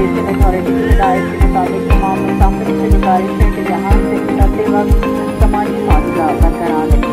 regulation authority की हिदायत के मुताबिक तमाम मुसाफिर से गुजारिश है कि जहाज़ से निकलते वक्त समाजी मामला बरकरार रखें